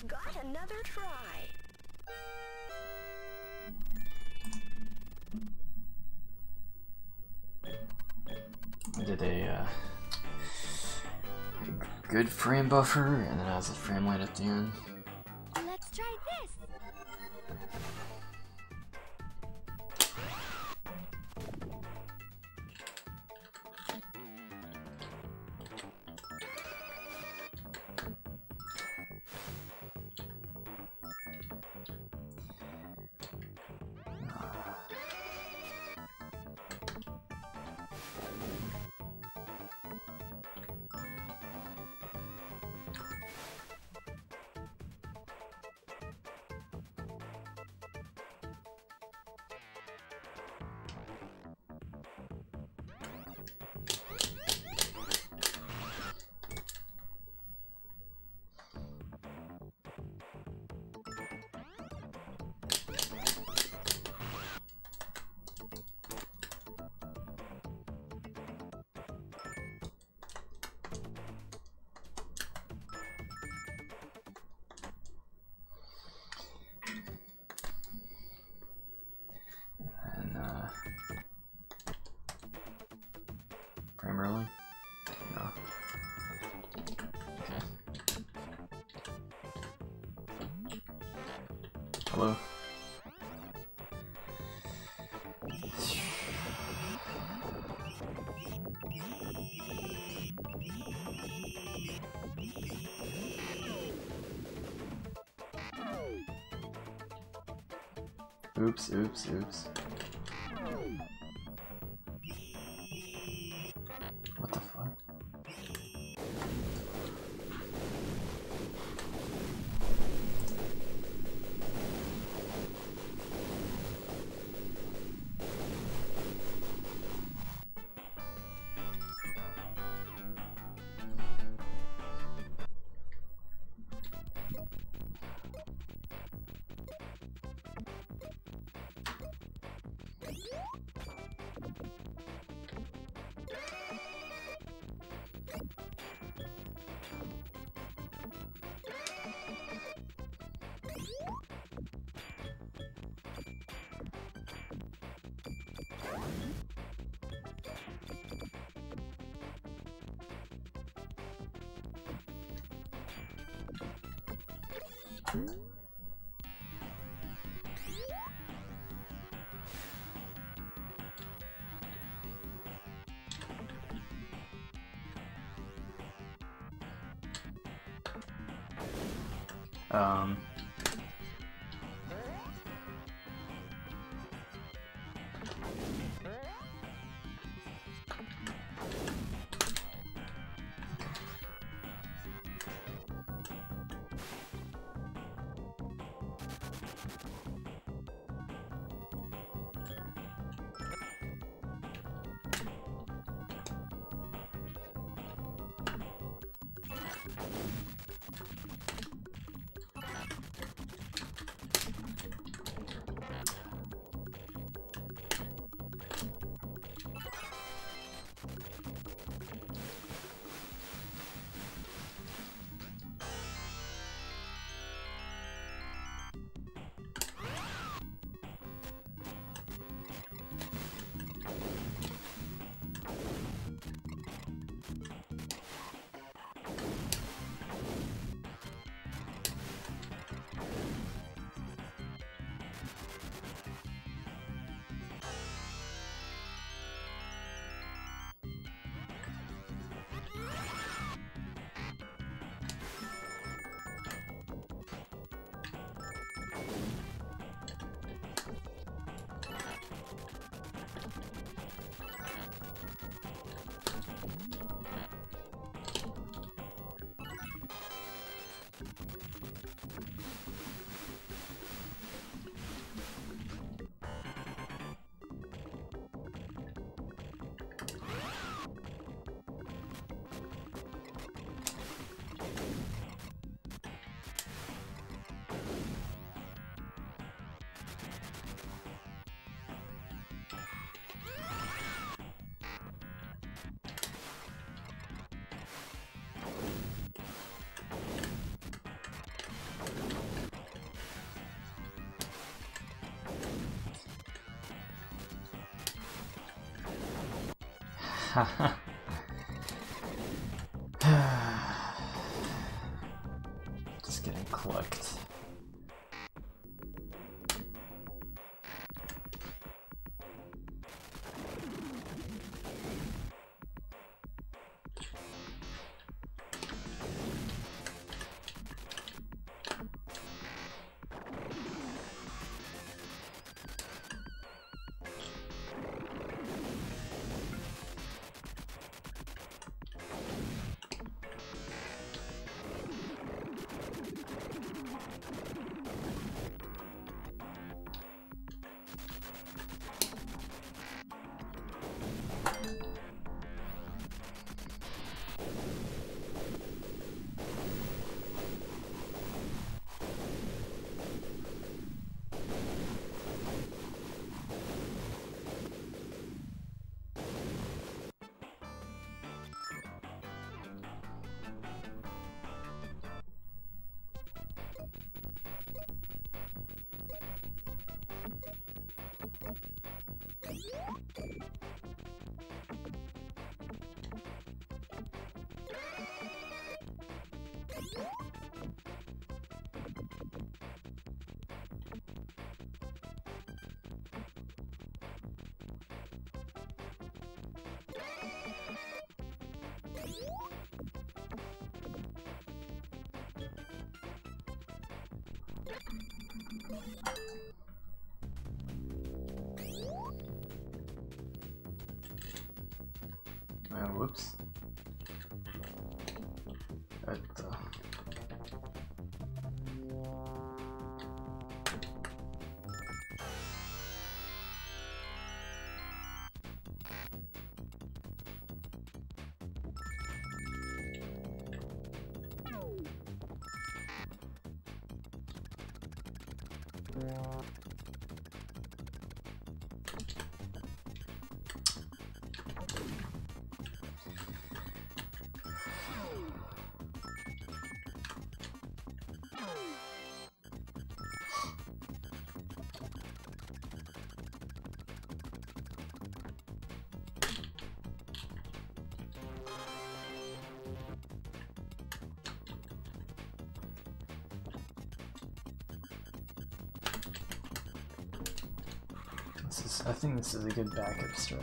You've got another try. I did a, uh, a good frame buffer, and then I was a frame rate at the end. Frame early? No. Hello? Oops, oops, oops. Um. Just getting clicked. Oh, whoops. Yeah. This is, I think this is a good backup strat.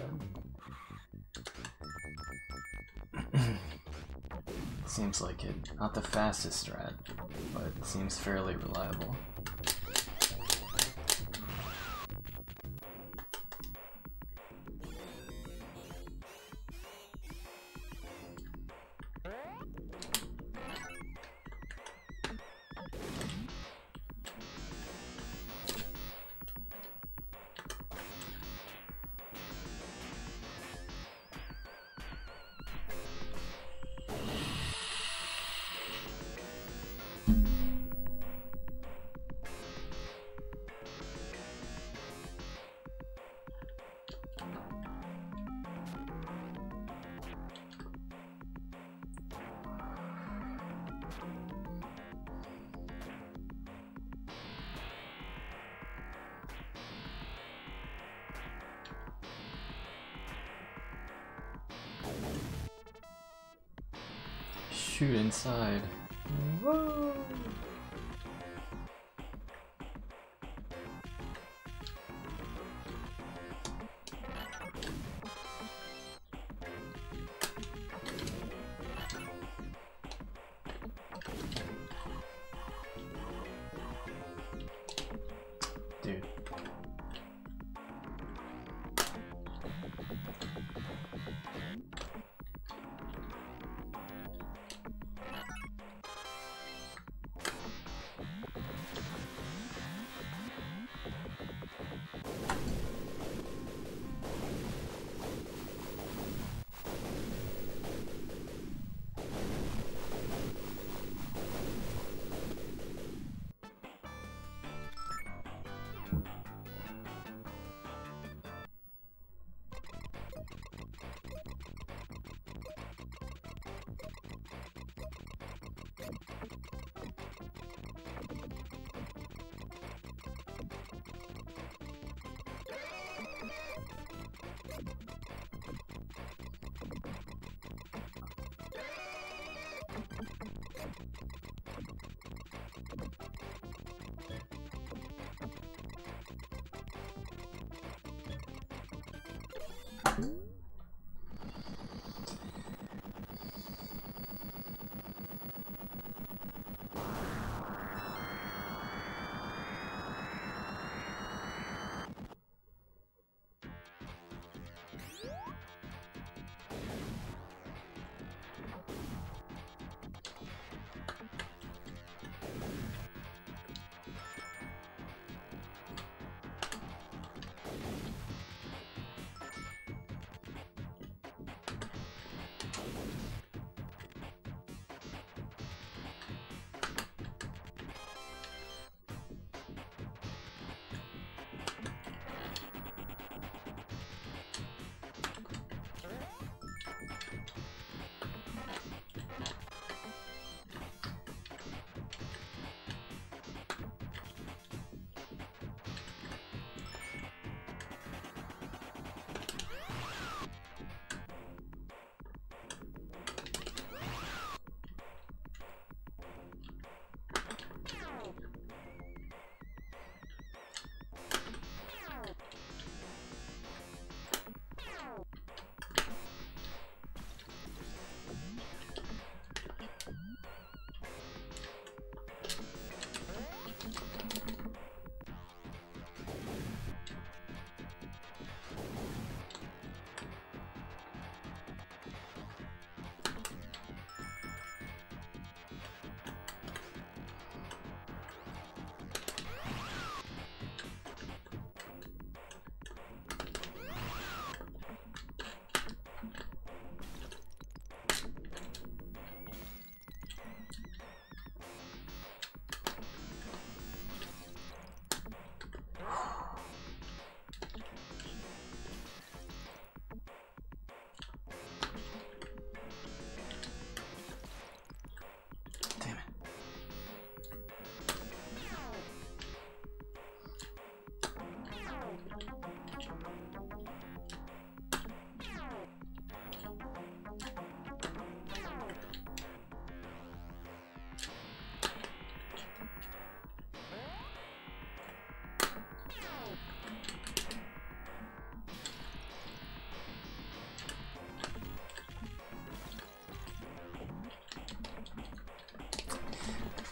seems like it. Not the fastest strat, but it seems fairly reliable. Shoot inside. Whoa.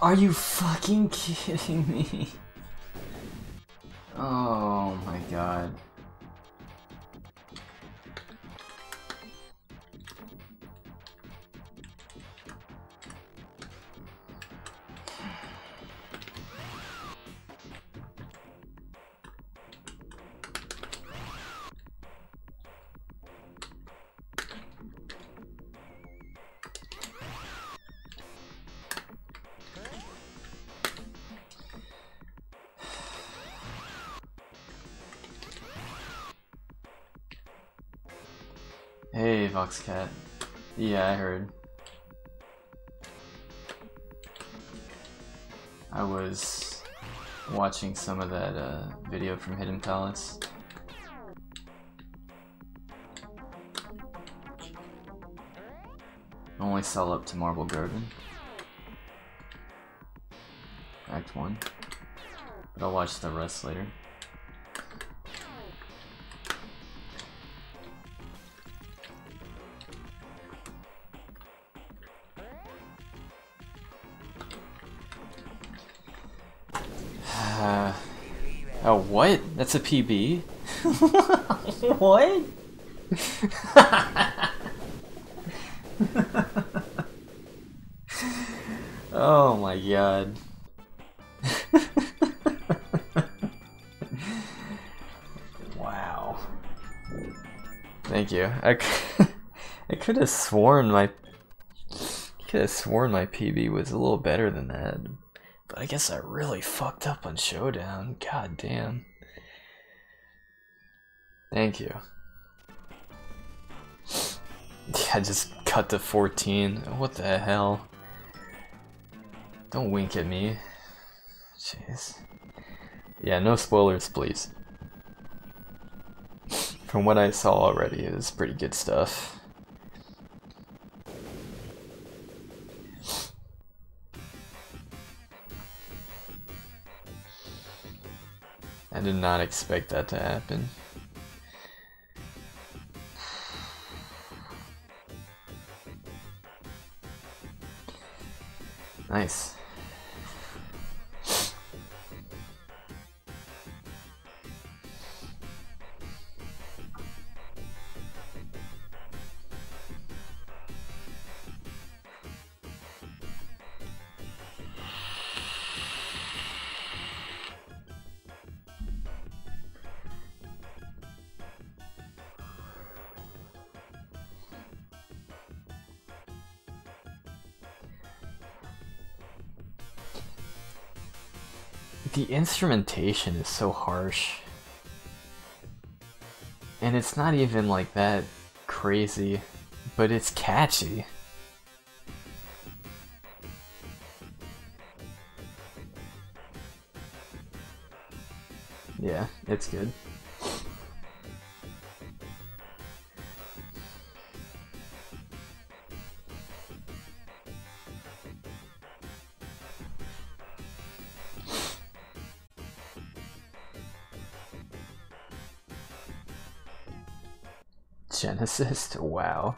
Are you fucking kidding me? Oh my god. Hey, Voxcat. Yeah, I heard. I was watching some of that uh, video from Hidden Palace. Only sell up to Marble Garden. Act 1. But I'll watch the rest later. Oh, what? That's a PB? what? oh my god. wow. Thank you. I, I could have sworn my could have sworn my PB was a little better than that. But I guess I really fucked up on Showdown. God damn. Thank you. I just cut to 14. What the hell? Don't wink at me. Jeez. Yeah, no spoilers, please. From what I saw already, it was pretty good stuff. Did not expect that to happen. Nice. The instrumentation is so harsh. And it's not even like that crazy, but it's catchy. Yeah, it's good. Genesis? Wow.